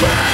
Bye.